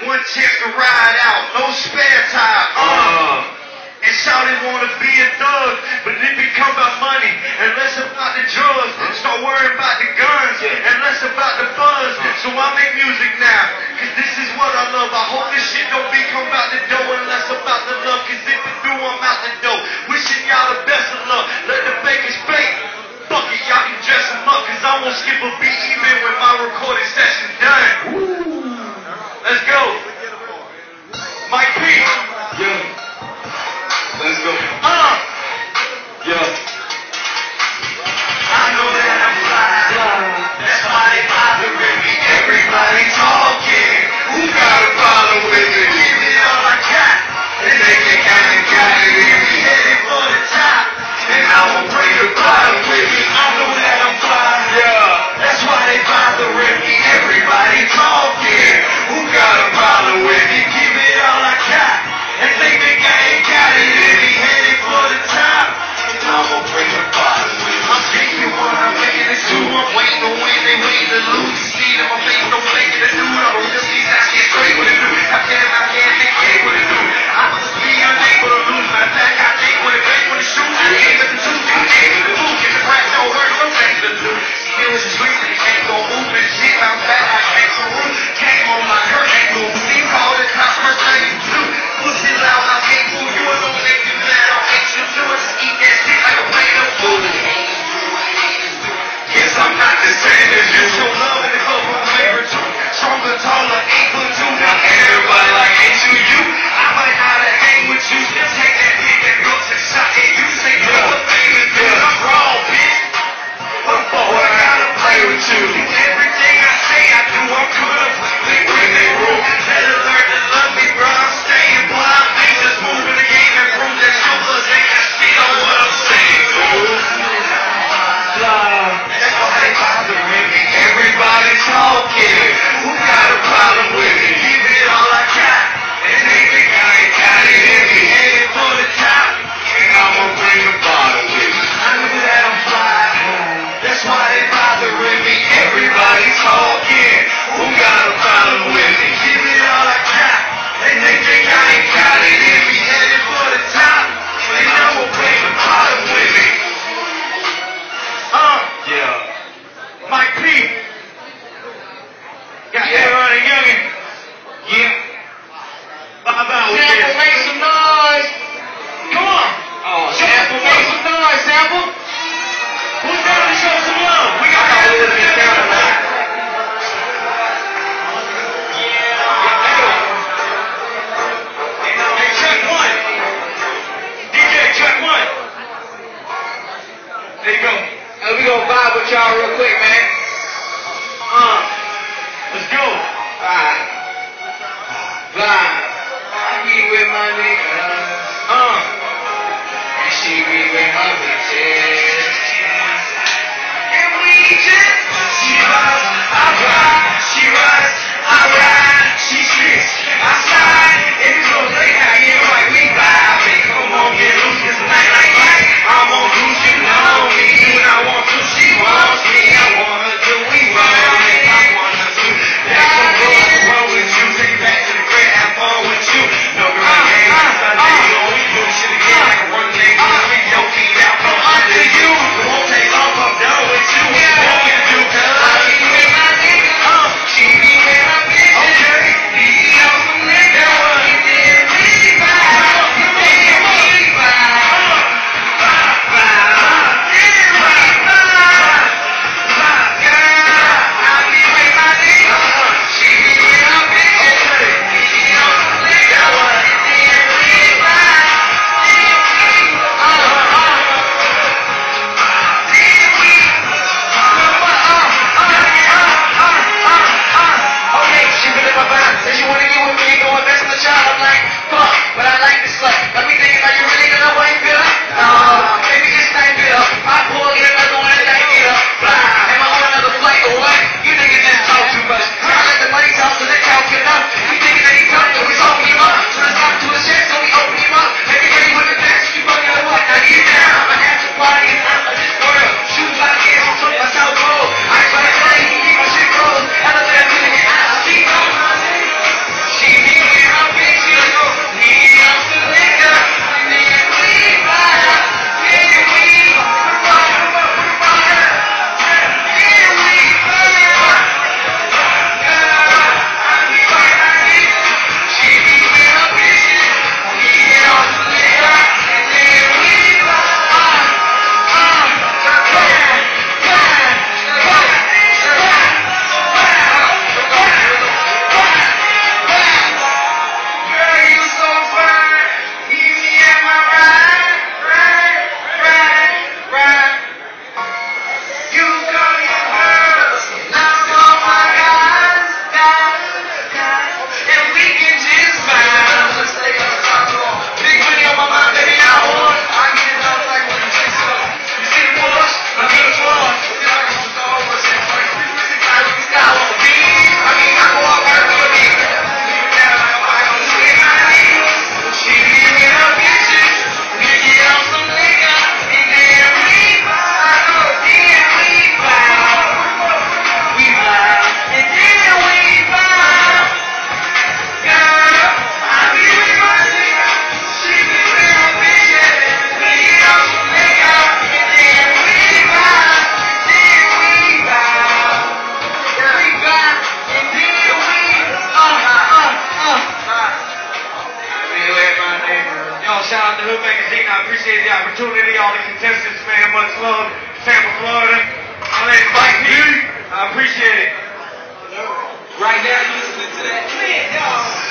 One tip to ride out, no spare tire. Uh. Uh-huh. And shouted wanna be a thug, but it become about money and less about the drugs. and Start worrying about the guns and less about the buzz. So I make music now, cause this is what I love. I hope this shit don't become about the dough and less about the love. Cause if it do, I'm out the dough. Wishing y'all the best of luck. Let the bakers bake. Fuck it, y'all can dress them up, cause I won't skip a beat even when my recording session done. Hood Magazine. I appreciate the opportunity. All the contestants, man. Much love. Tampa, Florida. My name's Mic P. I appreciate it. Right now, you're listening to that man, y'all.